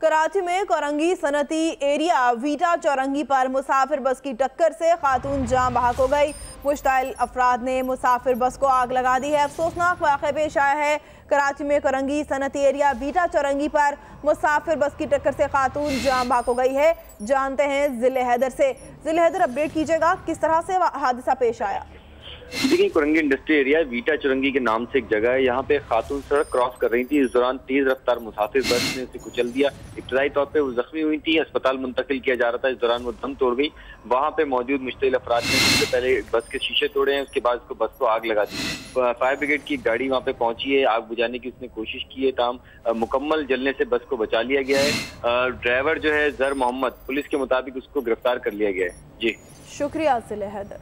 कराची में कोरंगी सनती area, Vita Chowrangi पर मुसाफिर बस की टक्कर से खातून जाम बहक हो गई। मुश्तल अफराद ने मुसाफिर बस को आग लगा दी है। अफसोसनाक वाक़ पेश आया है। कराची में कोरंगी सनती एरिया, वीटा चौरंगी पर मुसाफिर बस की टक्कर से खातून जाम बहक हो गई है। जानते हैं ज़िले हैदर से। ज़िले हैदर अपडेट कीजिएगा, किस तरह से हादसा पेश आया? देखिए, Korangi industry area Vita Chowrangi के नाम से एक जगह है। यहाँ पे खातून सड़क क्रॉस कर रही थी। इस दौरान तेज रफ्तार मुसाफिर बस ने उसे कुचल दिया। इब्तदाई तौर पर वो जख्मी हुई थी। अस्पताल मुंतकिल किया जा रहा था। इस दौरान वो दम तोड़ गई। वहाँ पे मौजूद मुश्तिल अफराद ने सबसे पहले बस के शीशे तोड़े हैं। उसके बाद उसको बस को आग लगा दी। फायर ब्रिगेड की गाड़ी वहाँ पे पहुँची है। आग बुझाने की उसने कोशिश की है। ताम मुकम्मल जलने से बस को बचा लिया गया है। ड्राइवर जो है, जर मोहम्मद, पुलिस के मुताबिक उसको गिरफ़्तार कर लिया गया है। जी। शुक्रिया हैदर।